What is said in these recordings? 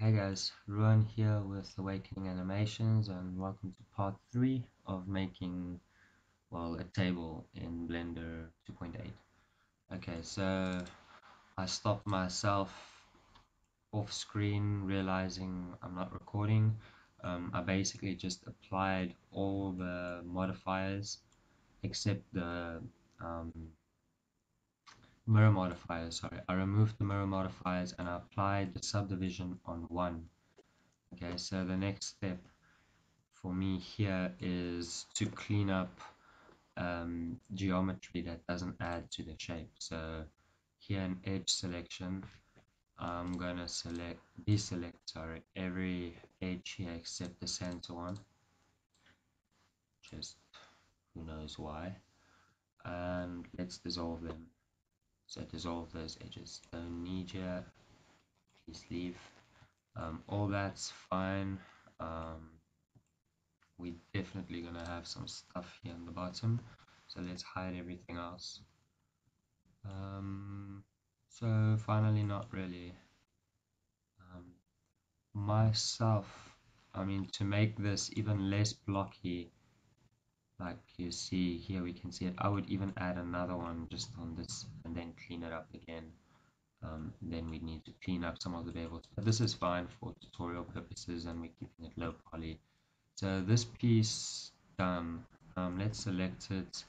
Hey guys, Ruan here with Awakening Animations and welcome to part 3 of making, well, a table in Blender 2.8. Okay, so I stopped myself off screen realizing I'm not recording. Um, I basically just applied all the modifiers except the um, mirror modifiers, sorry, I removed the mirror modifiers and I applied the subdivision on one. Okay, so the next step for me here is to clean up um, geometry that doesn't add to the shape. So here in edge selection, I'm gonna select deselect sorry every edge here except the center one. Just who knows why. And let's dissolve them. So dissolve those edges. Don't need you. Please leave. Um, all that's fine. Um, we're definitely gonna have some stuff here on the bottom. So let's hide everything else. Um, so finally, not really. Um, myself, I mean, to make this even less blocky, like you see here we can see it. I would even add another one just on this and then clean it up again. Um, then we need to clean up some of the bevels but this is fine for tutorial purposes and we're keeping it low poly. So this piece done. Um, let's select it.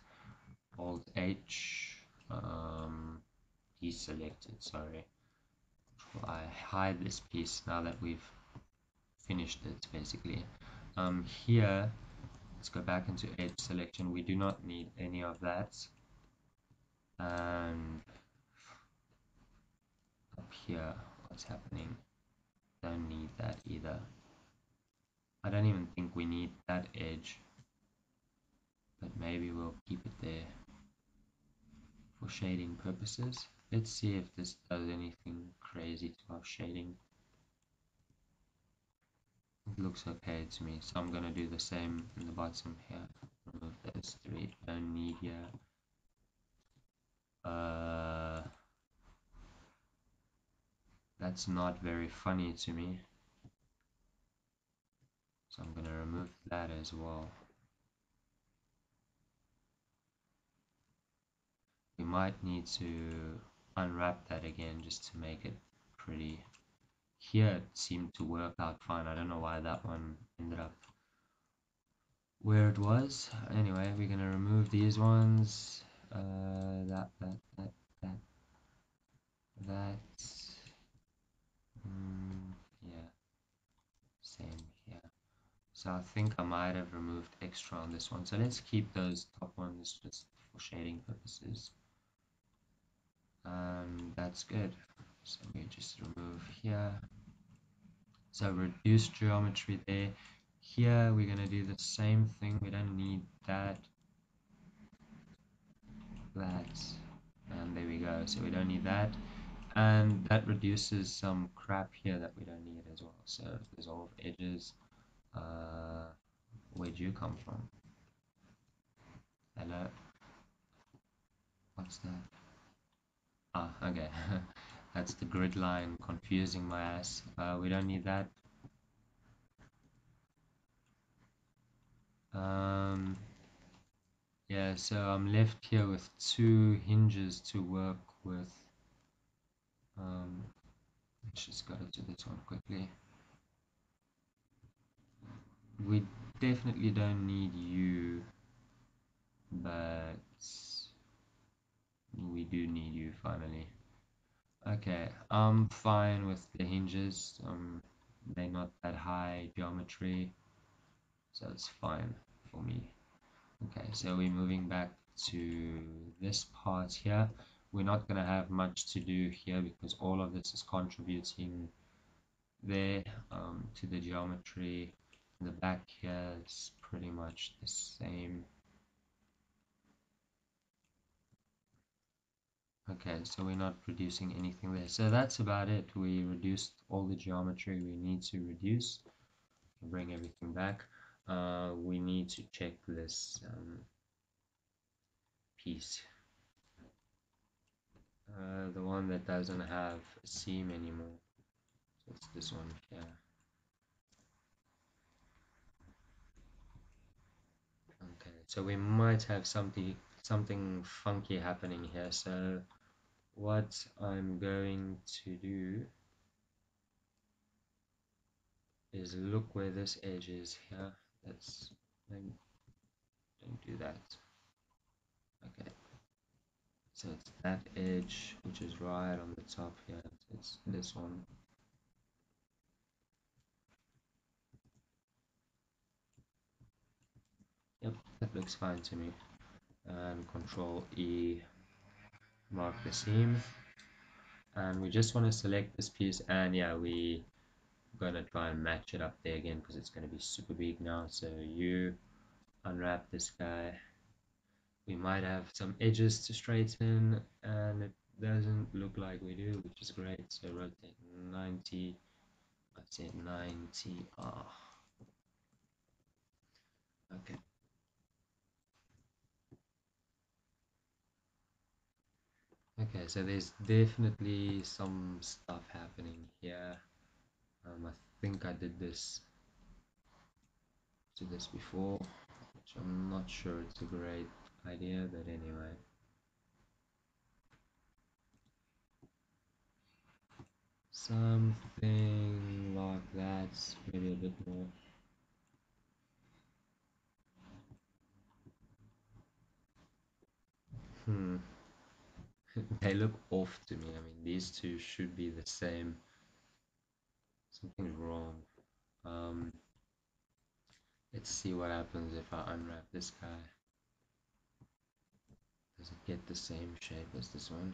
Alt H. Um, deselected sorry. I hide this piece now that we've finished it basically. Um, here Let's go back into edge selection. We do not need any of that. And up here, what's happening? Don't need that either. I don't even think we need that edge. But maybe we'll keep it there for shading purposes. Let's see if this does anything crazy to our shading. Looks okay to me, so I'm gonna do the same in the bottom here. Remove those three, don't need here. Uh, that's not very funny to me. So I'm gonna remove that as well. We might need to unwrap that again just to make it pretty here it seemed to work out fine. I don't know why that one ended up where it was. Anyway, we're gonna remove these ones. Uh, that, that, that, that, that. Mm, yeah, same here. So I think I might have removed extra on this one. So let's keep those top ones just for shading purposes. Um, that's good. So we just remove here. So reduce geometry there. Here we're going to do the same thing. We don't need that. That. And there we go. So we don't need that. And that reduces some crap here that we don't need as well. So dissolve edges. Uh, where'd you come from? Hello? What's that? Ah, okay. That's the grid line confusing my ass. Uh, we don't need that. Um, yeah, so I'm left here with two hinges to work with. Um, let's just go to this one quickly. We definitely don't need you, but we do need you finally. Okay, I'm fine with the hinges. Um, they're not that high geometry, so it's fine for me. Okay, so we're moving back to this part here. We're not going to have much to do here because all of this is contributing there um, to the geometry. The back here is pretty much the same. Okay, so we're not producing anything there. So that's about it. We reduced all the geometry we need to reduce. Bring everything back. Uh, we need to check this um, piece. Uh, the one that doesn't have a seam anymore. Let's this one here okay so we might have something something funky happening here so what I'm going to do is look where this edge is here. Let's don't, don't do that. Okay. So it's that edge which is right on the top here. It's this one. Yep that looks fine to me. And control E mark the seam and we just want to select this piece and yeah we gonna try and match it up there again because it's gonna be super big now. So you unwrap this guy. We might have some edges to straighten and it doesn't look like we do which is great. So rotate 90 I said 90 ah okay okay so there's definitely some stuff happening here. Um, I think I did this did this before which I'm not sure it's a great idea but anyway. Something like that maybe a bit more. Hmm they look off to me. I mean these two should be the same. Something's wrong. Um, let's see what happens if I unwrap this guy. Does it get the same shape as this one?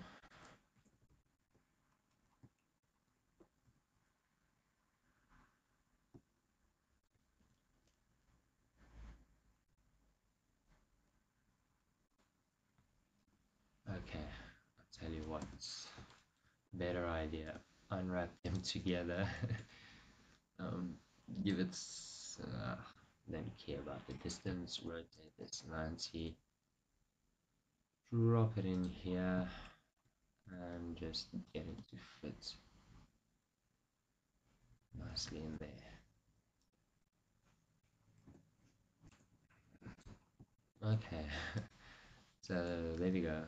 Okay tell you what's better idea. Unwrap them together. Um, give it uh, don't care about the distance. Rotate this 90 drop it in here and just get it to fit nicely in there. Okay. So there we go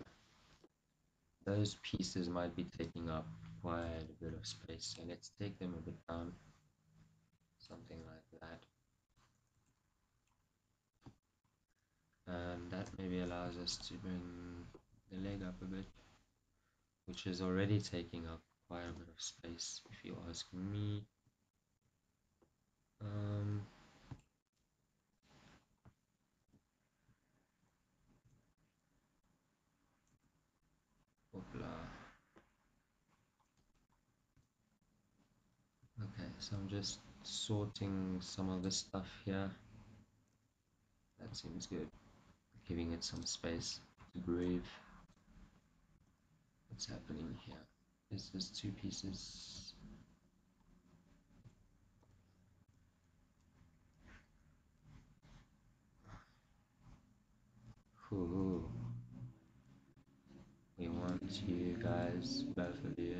those pieces might be taking up quite a bit of space. So let's take them a bit down. Something like that. And that maybe allows us to bring the leg up a bit which is already taking up quite a bit of space if you ask me. Um, okay so I'm just sorting some of the stuff here. That seems good. Giving it some space to breathe. What's happening here? Is this two pieces? Ooh. we want you guys both of you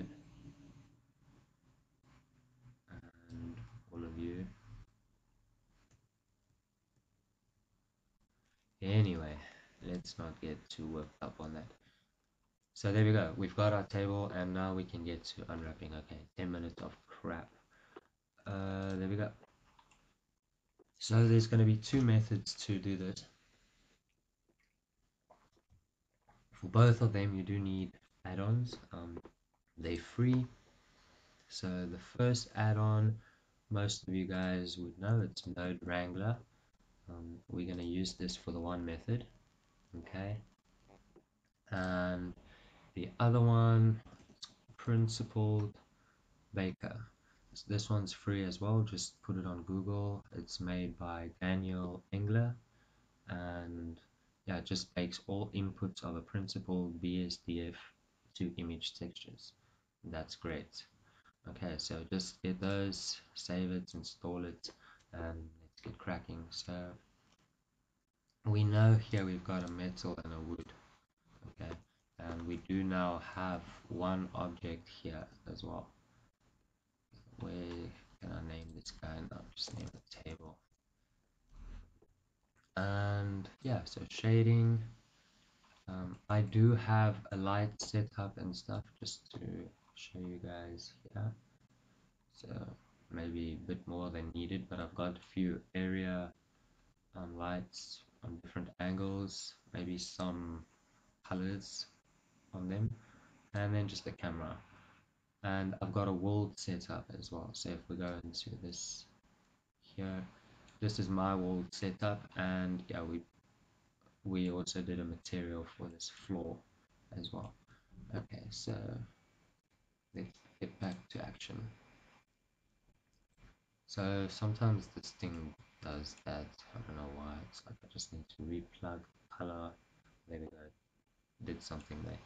and all of you anyway let's not get too worked up on that. So there we go. We've got our table and now we can get to unwrapping. Okay 10 minutes of crap. Uh, there we go. So there's going to be two methods to do this. For both of them you do need add-ons. Um, they're free. So the first add-on most of you guys would know it's node wrangler. Um, we're going to use this for the one method okay. And the other one principled baker. So this one's free as well. Just put it on google. It's made by daniel engler. And yeah it just bakes all inputs of a principled bsdf to image textures. That's great. Okay so just get those save it install it and let's get cracking. So we know here we've got a metal and a wood okay? And we do now have one object here as well. Where can I name this guy? Now just name it table. And yeah so shading. Um, I do have a light setup and stuff just to show you guys here. So maybe a bit more than needed but I've got a few area um, lights on different angles maybe some colors on them and then just the camera. And I've got a world setup as well. So if we go into this here this is my world setup and yeah we we also did a material for this floor as well. Okay so let's get back to action so sometimes this thing does that. I don't know why. It's like I just need to replug color. There we go did something there.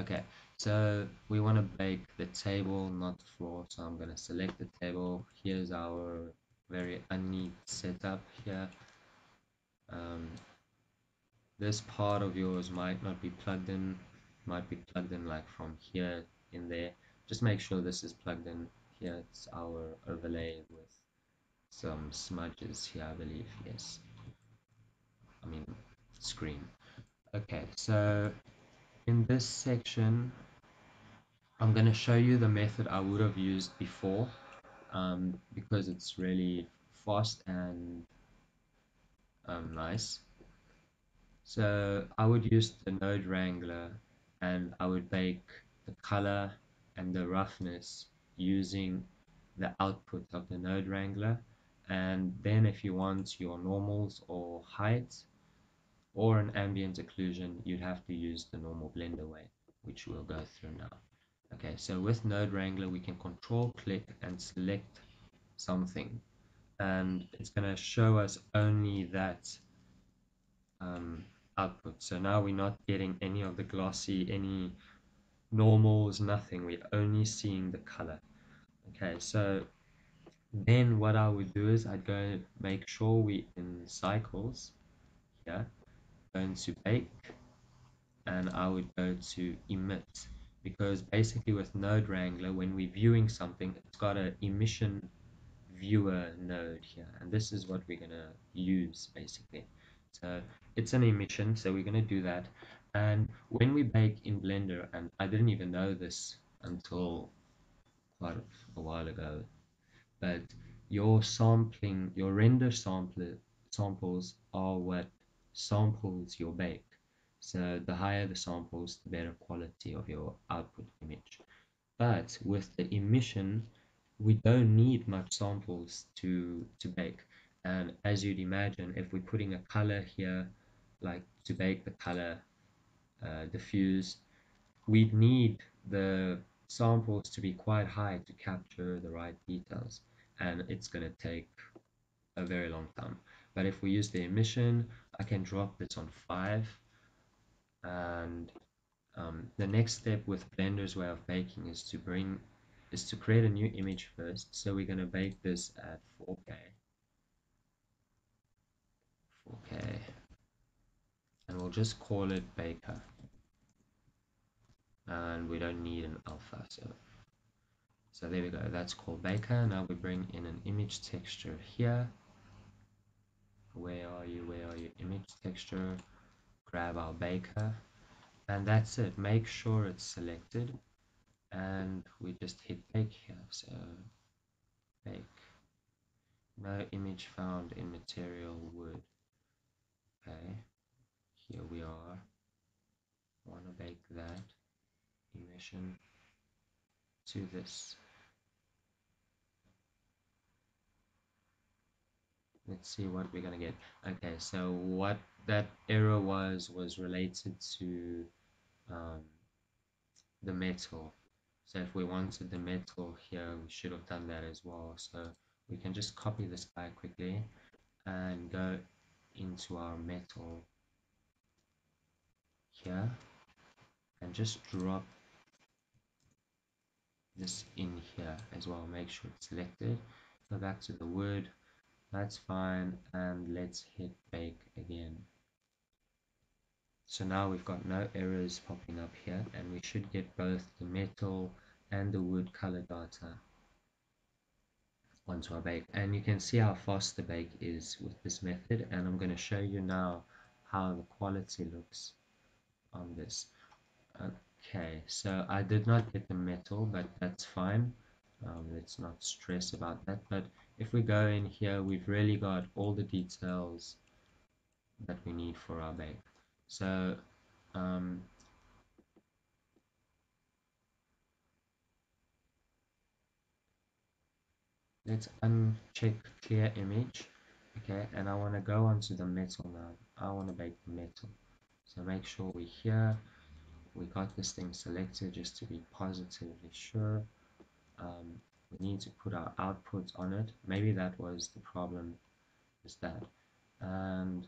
Okay. So we want to bake the table not the floor. So I'm going to select the table. Here's our very unneat setup here. Um, this part of yours might not be plugged in. Might be plugged in like from here in there. Just make sure this is plugged in. Here it's our overlay with some smudges here I believe. Yes. I mean screen. Okay so in this section I'm going to show you the method I would have used before um, because it's really fast and um, nice. So I would use the node wrangler and I would bake the color and the roughness using the output of the node wrangler and then if you want your normals or height or an ambient occlusion you'd have to use the normal blender way which we'll go through now okay so with node wrangler we can control click and select something and it's going to show us only that um, output. So now we're not getting any of the glossy, any normals, nothing. We're only seeing the color. Okay, so then what I would do is I'd go make sure we in cycles here, go into bake, and I would go to emit because basically with Node Wrangler, when we're viewing something, it's got an emission viewer node here, and this is what we're gonna use basically. So it's an emission, so we're going to do that. And when we bake in Blender, and I didn't even know this until quite a while ago, but your sampling, your render sample, samples are what samples your bake. So the higher the samples, the better quality of your output image. But with the emission, we don't need much samples to, to bake and as you'd imagine if we're putting a color here like to bake the color uh, diffuse we'd need the samples to be quite high to capture the right details and it's going to take a very long time. But if we use the emission I can drop this on 5 and um, the next step with Blender's way of baking is to bring is to create a new image first. So we're going to bake this at 4k 4K. and we'll just call it baker. And we don't need an alpha so so there we go that's called baker. Now we bring in an image texture here. Where are you where are you? Image texture grab our baker. And that's it make sure it's selected. And we just hit bake here so bake no image found in material wood. Okay here we are. Want to bake that? Emission to this. Let's see what we're gonna get. Okay so what that error was was related to um, the metal. So if we wanted the metal here we should have done that as well. So we can just copy this guy quickly and go into our metal here and just drop this in here as well. Make sure it's selected. Go back to the wood that's fine. And let's hit bake again. So now we've got no errors popping up here and we should get both the metal and the wood color data onto our bake. And you can see how fast the bake is with this method and I'm going to show you now how the quality looks on this uh, okay so I did not get the metal but that's fine. Um, let's not stress about that. But if we go in here we've really got all the details that we need for our bake so um, let's uncheck clear image. Okay and I want to go onto the metal now. I want to bake the metal. So make sure we're here we got this thing selected just to be positively sure. Um, we need to put our output on it. Maybe that was the problem is that and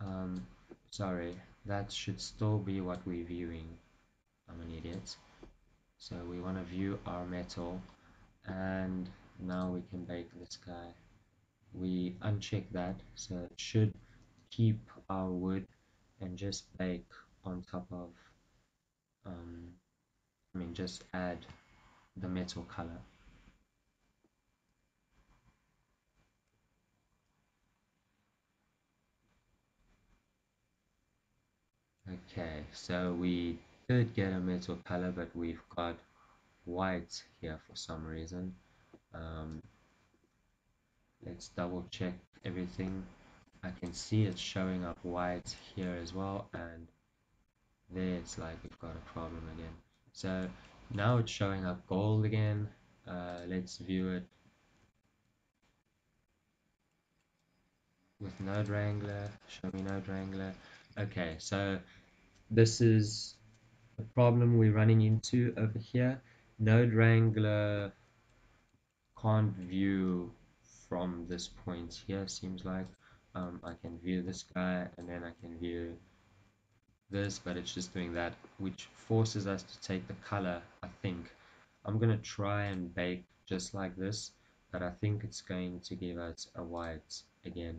um, sorry that should still be what we're viewing. I'm an idiot. So we want to view our metal and now we can bake this guy. We uncheck that so it should keep our wood and just bake on top of um, I mean just add the metal color. Okay so we did get a metal color but we've got white here for some reason. Um, let's double check everything I can see it's showing up white here as well and there it's like we've got a problem again. So now it's showing up gold again. Uh, let's view it with node wrangler. Show me node wrangler. Okay so this is the problem we're running into over here. Node wrangler can't view from this point here seems like um, I can view this guy and then I can view this but it's just doing that which forces us to take the color I think. I'm gonna try and bake just like this but I think it's going to give us a white again.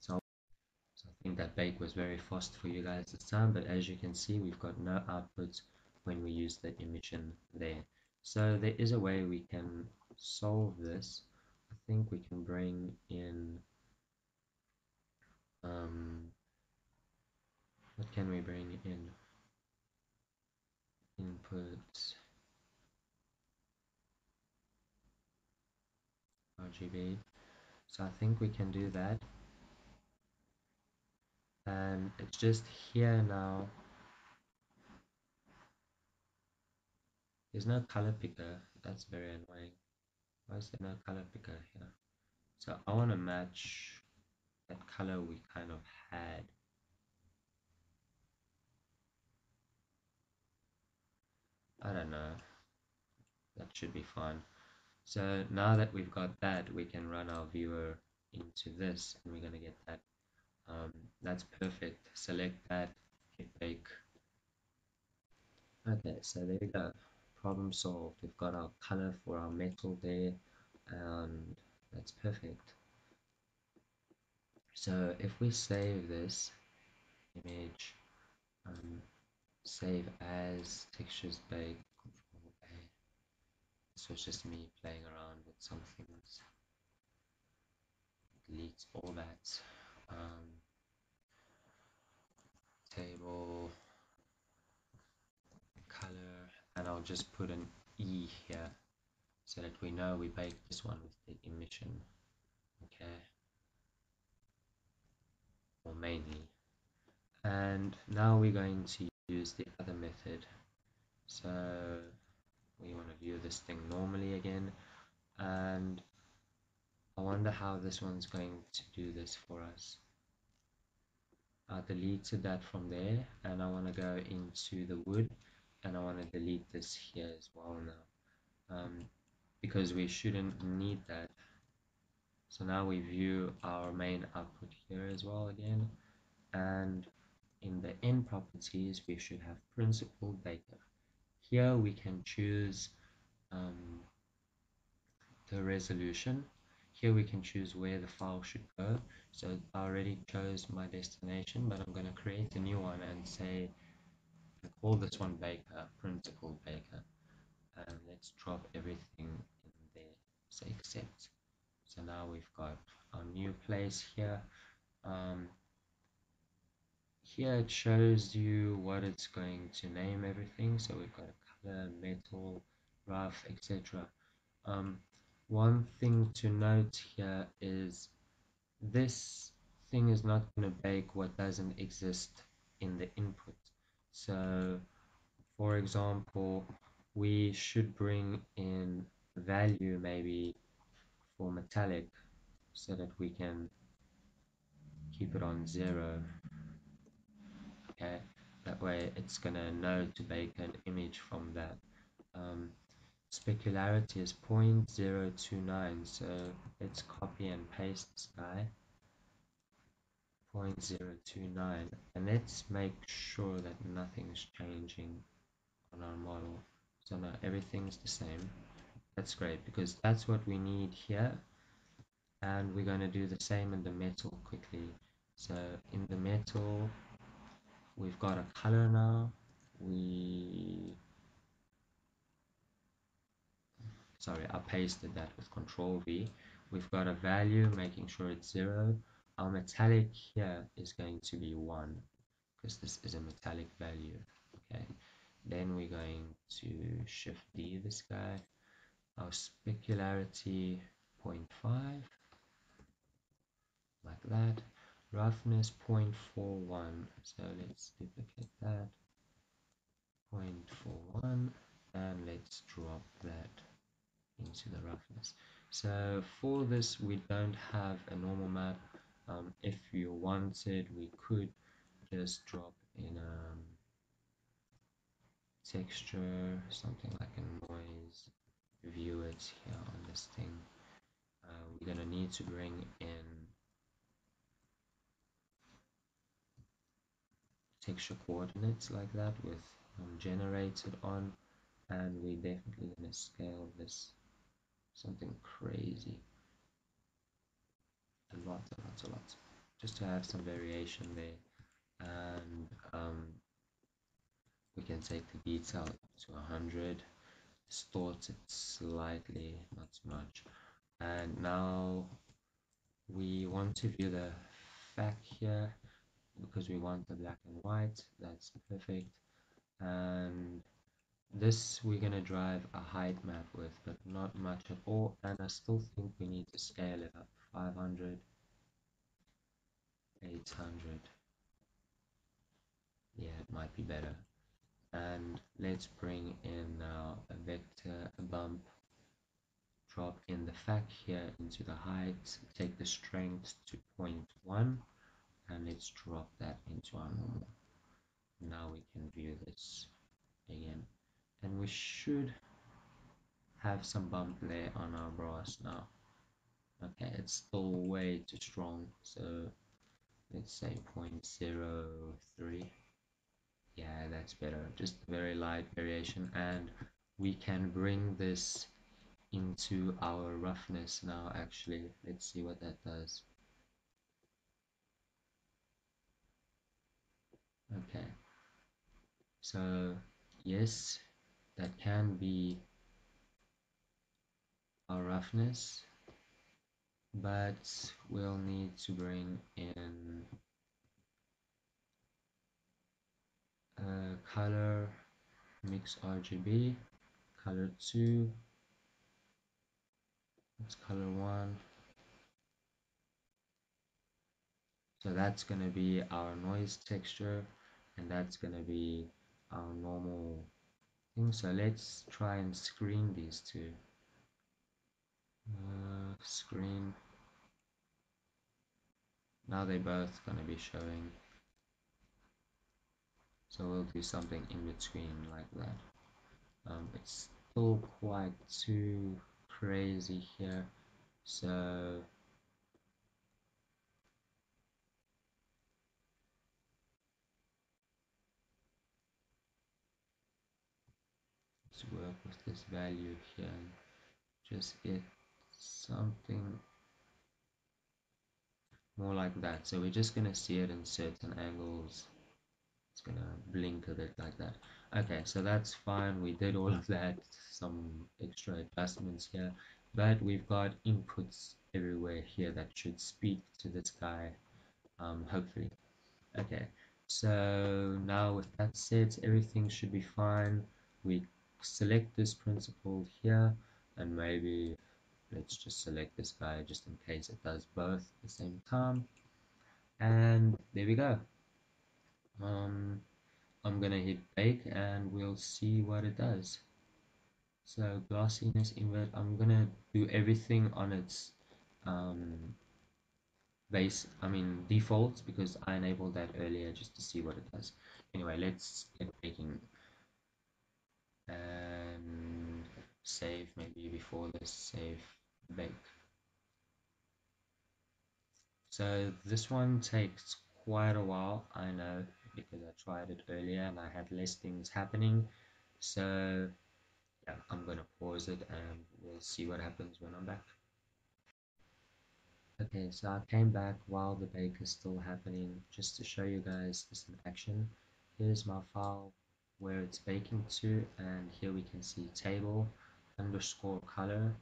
So, so I think that bake was very fast for you guys this time but as you can see we've got no output when we use the in there. So there is a way we can solve this think we can bring in um, what can we bring in? Inputs. RGB so I think we can do that. And it's just here now. There's no color picker. That's very annoying why is there no color picker here? So I want to match that color we kind of had. I don't know. That should be fine. So now that we've got that we can run our viewer into this and we're going to get that. Um, that's perfect. Select that. Hit bake okay so there we go problem solved. We've got our color for our metal there and that's perfect. So if we save this image um, save as textures bake control a just me playing around with some things. Delete all that. Um, table and I'll just put an E here so that we know we baked this one with the emission okay? Or mainly. And now we're going to use the other method. So we want to view this thing normally again. And I wonder how this one's going to do this for us. I deleted that from there and I want to go into the wood and I want to delete this here as well now um, because we shouldn't need that. So now we view our main output here as well again and in the end properties we should have principal data. Here we can choose um, the resolution. Here we can choose where the file should go. So I already chose my destination but I'm going to create a new one and say call this one baker, principled baker. And let's drop everything in there, say accept. So now we've got our new place here. Um, here it shows you what it's going to name everything. So we've got a color, metal, rough, etc. Um, one thing to note here is this thing is not going to bake what doesn't exist in the input. So, for example, we should bring in value maybe for metallic so that we can keep it on zero. Okay? That way it's gonna know to bake an image from that. Um, specularity is 0.029 so let's copy and paste this guy 0.029 and let's make sure that nothing's changing on our model. So now everything's the same. That's great because that's what we need here and we're going to do the same in the metal quickly. So in the metal we've got a color now. We sorry I pasted that with control V. We've got a value making sure it's zero our metallic here is going to be one because this is a metallic value okay? Then we're going to shift D this guy. Our specularity 0.5 like that. Roughness 0.41 so let's duplicate that. 0.41 and let's drop that into the roughness. So for this we don't have a normal map um, if you wanted we could just drop in a um, texture something like a noise view it here on this thing. Uh, we're gonna need to bring in texture coordinates like that with um, generated on and we definitely to scale this something crazy a lot a lot a lot. Just to have some variation there. And um, we can take the detail to 100 distort it slightly not too much. And now we want to view the Fac here because we want the black and white. That's perfect. And this we're going to drive a height map with but not much at all. And I still think we need to scale it up 500 800 yeah it might be better. And let's bring in now a vector a bump drop in the Fac here into the height take the strength to 0.1 and let's drop that into our normal. Now we can view this again. And we should have some bump there on our brass now okay it's still way too strong so let's say 0.03 yeah that's better. Just a very light variation and we can bring this into our roughness now actually. Let's see what that does. Okay. So yes that can be our roughness but we'll need to bring in a color mix RGB color 2 let's color 1 so that's going to be our noise texture and that's going to be our normal thing. So let's try and screen these two. Uh, screen now they're both going to be showing. So we'll do something in between like that. Um, it's still quite too crazy here so let's work with this value here. Just get something more like that. So we're just going to see it in certain angles. It's gonna blink a bit like that. Okay so that's fine. We did all of that. Some extra adjustments here. But we've got inputs everywhere here that should speak to this guy um, hopefully. Okay so now with that said everything should be fine. We select this principle here and maybe let's just select this guy just in case it does both at the same time. And there we go. Um, I'm gonna hit bake and we'll see what it does. So glossiness invert I'm gonna do everything on its um, base I mean defaults because I enabled that earlier just to see what it does. Anyway let's get baking. And save maybe before this save bake so this one takes quite a while I know because I tried it earlier and I had less things happening. So yeah I'm gonna pause it and we'll see what happens when I'm back. Okay so I came back while the bake is still happening. Just to show you guys this in action here's my file where it's baking to and here we can see table underscore color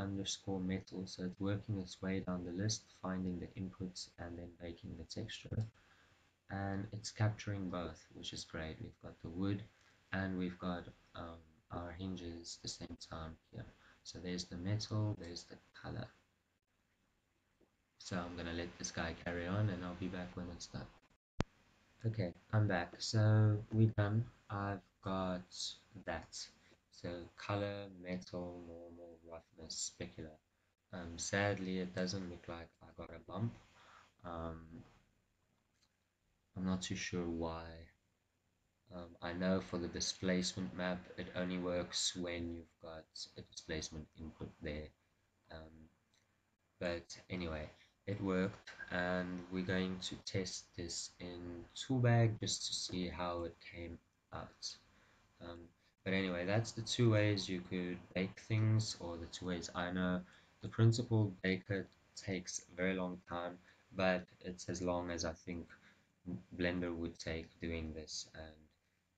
underscore metal. So it's working its way down the list finding the inputs and then making the texture. And it's capturing both which is great. We've got the wood and we've got um, our hinges at the same time here. So there's the metal there's the color. So I'm gonna let this guy carry on and I'll be back when it's done. Okay I'm back. So we're done. I've got that so color, metal, normal, roughness, specular. Um, sadly, it doesn't look like I got a bump. Um, I'm not too sure why. Um, I know for the displacement map, it only works when you've got a displacement input there. Um, but anyway, it worked and we're going to test this in Toolbag just to see how it came out. Um, but anyway, that's the two ways you could bake things, or the two ways I know. The principled baker takes a very long time, but it's as long as I think Blender would take doing this, and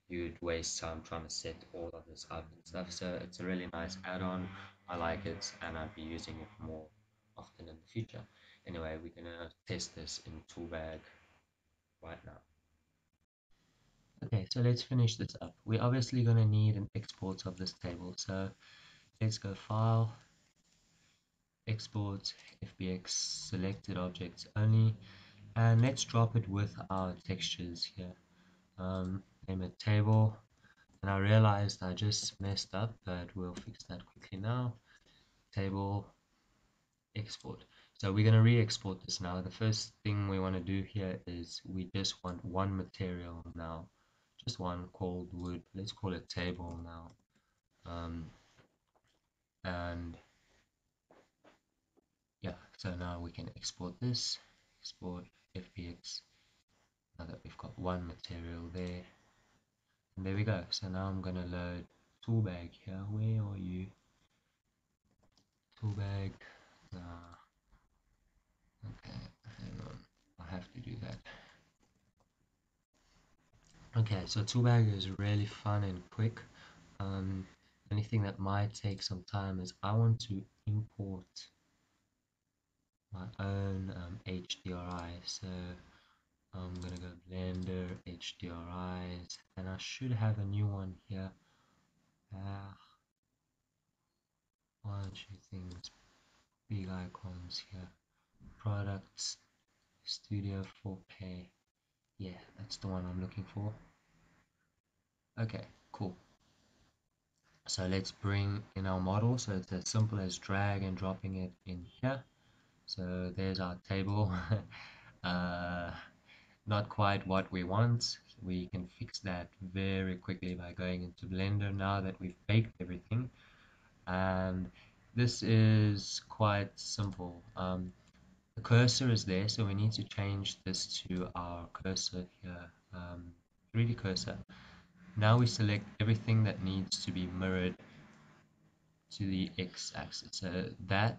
you'd waste time trying to set all of this up and stuff. So it's a really nice add-on. I like it, and I'd be using it more often in the future. Anyway, we're gonna test this in Toolbag right now. Okay, so let's finish this up. We're obviously going to need an export of this table. So let's go File, Export, FBX, Selected Objects Only, and let's drop it with our textures here. Um, name it Table, and I realized I just messed up, but we'll fix that quickly now. Table, Export. So we're going to re-export this now. The first thing we want to do here is we just want one material now just one called wood let's call it table now. Um, and yeah so now we can export this export fbx now that we've got one material there. And there we go. So now I'm gonna load toolbag here. Where are you? Toolbag. Nah. okay hang on. I have to do that Okay, so Toolbag is really fun and quick. Um, anything that might take some time is I want to import my own um, HDRI. So I'm gonna go Blender HDRIs, and I should have a new one here. Uh, one, two things, big icons here. Products, Studio 4K. Yeah, that's the one I'm looking for. Okay, cool. So let's bring in our model. So it's as simple as drag and dropping it in here. So there's our table. uh, not quite what we want. We can fix that very quickly by going into Blender now that we've baked everything. And this is quite simple. Um, the cursor is there so we need to change this to our cursor here um, 3d cursor. Now we select everything that needs to be mirrored to the x-axis so that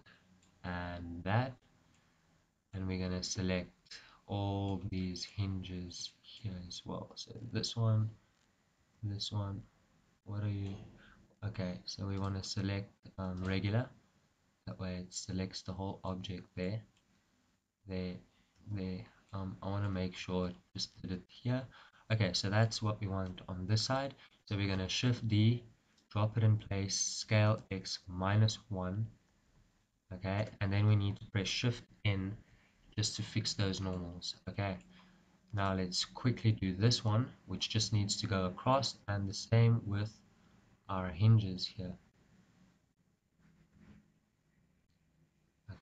and that and we're going to select all these hinges here as well. So this one this one what are you okay so we want to select um, regular. That way it selects the whole object there there there um, I want to make sure just did it here. Okay so that's what we want on this side. So we're going to shift D drop it in place scale X minus 1 okay? And then we need to press shift N just to fix those normals okay? Now let's quickly do this one which just needs to go across and the same with our hinges here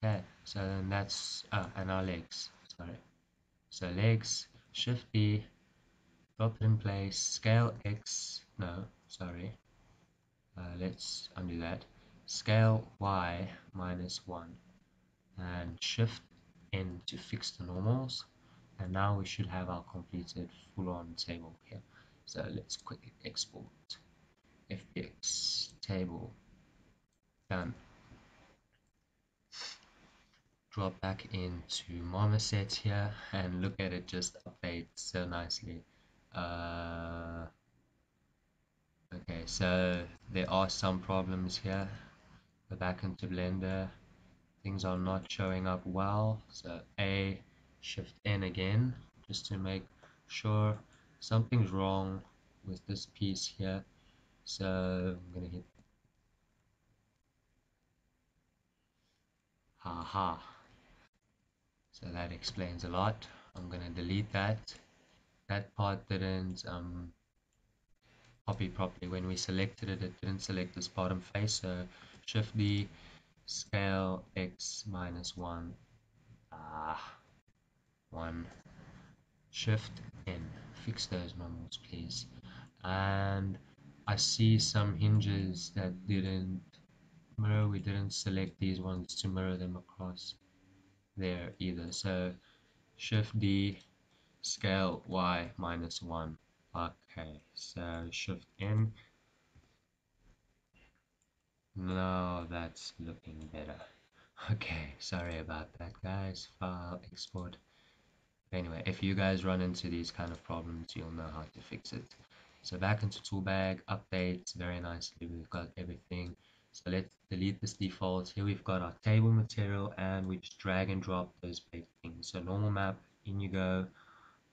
okay so then that's uh, and our legs sorry. So legs shift D drop it in place scale X no sorry. Uh, let's undo that. Scale Y minus 1 and shift N to fix the normals. And now we should have our completed full-on table here. So let's quickly export fbx table. Done drop back into marmoset here and look at it just update so nicely. Uh, okay so there are some problems here. Go back into blender. Things are not showing up well. So a shift n again just to make sure something's wrong with this piece here. So I'm gonna hit. Haha so that explains a lot. I'm gonna delete that. That part didn't um, copy properly. When we selected it it didn't select this bottom face. So shift D scale X minus 1 ah 1 shift N. Fix those normals please. And I see some hinges that didn't mirror. We didn't select these ones to mirror them across there either. So shift D scale Y minus 1 okay so shift N. Now that's looking better. Okay sorry about that guys. File export. Anyway if you guys run into these kind of problems you'll know how to fix it. So back into toolbag updates very nicely. We've got everything so let's delete this default. Here we've got our table material and we just drag and drop those big things. So normal map in you go.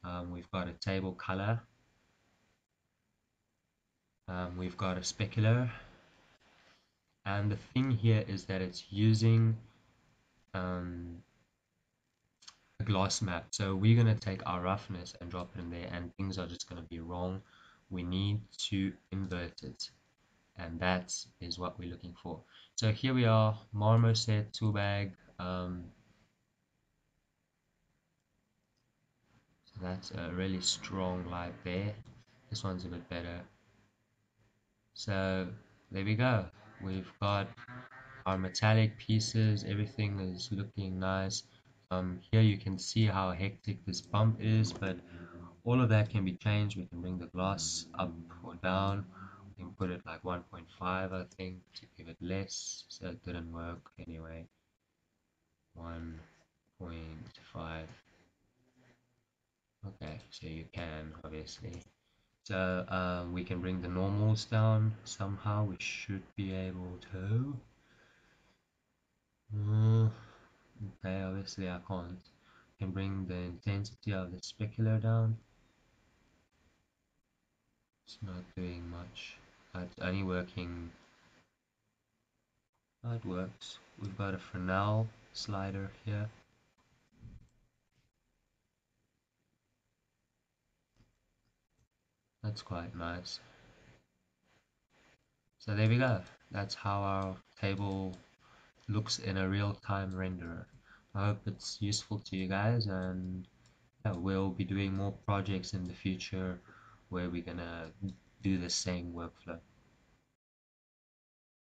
Um, we've got a table color. Um, we've got a specular. And the thing here is that it's using um, a gloss map. So we're going to take our roughness and drop it in there and things are just going to be wrong. We need to invert it and that is what we're looking for. So here we are marmoset toolbag um, so that's a really strong light there. This one's a bit better. So there we go. We've got our metallic pieces. Everything is looking nice. Um, here you can see how hectic this bump is but all of that can be changed. We can bring the glass up or down put it like 1.5 I think to give it less so it didn't work anyway. 1.5 okay so you can obviously. So um, we can bring the normals down somehow we should be able to. Uh, okay obviously I can't. Can bring the intensity of the specular down. It's not doing much it's only working It works. We've got a Fresnel slider here. That's quite nice. So there we go. That's how our table looks in a real-time renderer. I hope it's useful to you guys and yeah, we'll be doing more projects in the future where we're gonna do the same workflow